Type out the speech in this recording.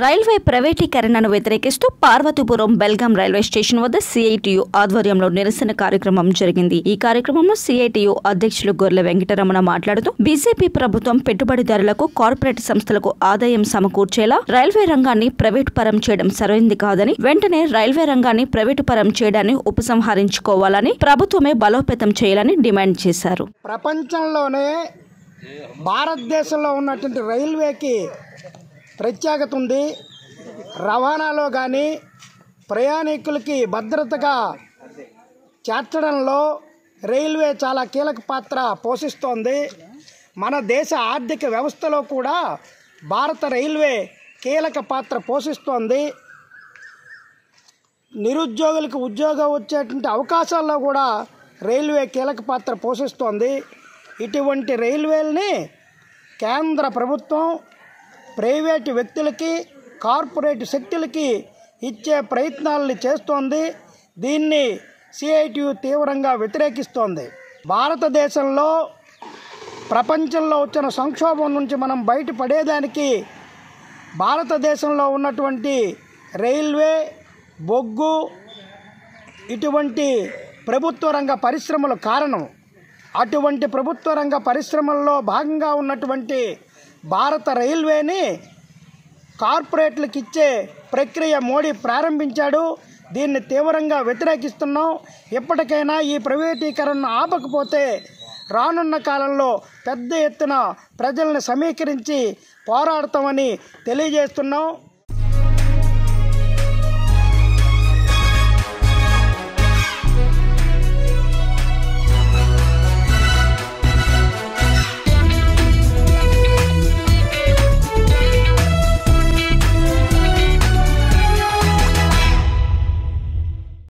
Railway ప్రైవేటీకరణను వ్యతిరేకిస్తూ Parvathipuram Belgaum railway station CITU CITU ఆధ్వర్యంలో నిరసన కార్యక్రమం జరిగింది. ఈ కార్యక్రమంలో సిఐటియు అధ్యక్షులు గొర్రె వెంకటరమణ మాట్లాడుతూ బీజేపీ ప్రభుత్వం పెట్టుబడిదారులకు కార్పొరేట్ సంస్థలకు ఆదాయం సమకూర్చేలా రైల్వే రంగాన్ని ప్రైవేటు పరం చేయడం సరైంది కాదని వెంటనే రైల్వే రంగాన్ని ప్రైవేటు పరం చేయడాన్ని ఉపసంహరించుకోవాలని ప్రభుత్వమే బలోపేతం చేయాలని డిమాండ్ చేశారు. ప్రపంచంలోనే భారతదేశంలో ఉన్నటువంటి రైల్వేకి ప్రత్యేకత ఉంది రవాణాలో కానీ ప్రయాణికులకి భద్రతగా చేర్చడంలో రైల్వే చాలా కీలక పాత్ర పోషిస్తోంది. మన దేశ ఆర్థిక వ్యవస్థలో కూడా భారత రైల్వే కీలక పాత్ర పోషిస్తోంది. నిరుద్యోగులకు ఉద్యోగం వచ్చేటువంటి అవకాశాల్లో కూడా రైల్వే కీలక పాత్ర పోషిస్తోంది. ఇటువంటి రైల్వేల్ని కేంద్ర ప్రభుత్వం ప్రైవేటు వ్యక్తులకి కార్పొరేట్ శక్తులకి ఇచ్చే ప్రయత్నాలని చేస్తోంది. దీన్ని సిఐటియు తీవ్రంగా వ్యతిరేకిస్తోంది. భారతదేశంలో ప్రపంచంలో వచ్చిన సంక్షోభం నుంచి మనం బయటపడేదానికి భారతదేశంలో ఉన్నటువంటి రైల్వే బొగ్గు ఇటువంటి ప్రభుత్వ రంగ పరిశ్రమలు కారణం. అటువంటి ప్రభుత్వ రంగ పరిశ్రమల్లో భాగంగా ఉన్నటువంటి భారత రైల్వేని కార్పొరేట్లకు ఇచ్చే ప్రక్రియ మోడీ ప్రారంభించాడు. దీన్ని తీవ్రంగా వ్యతిరేకిస్తున్నాం. ఎప్పటికైనా ఈ ప్రైవేటీకరణను ఆపకపోతే రానున్న కాలంలో పెద్ద ఎత్తున ప్రజలను సమీకరించి పోరాడతామని తెలియజేస్తున్నాం.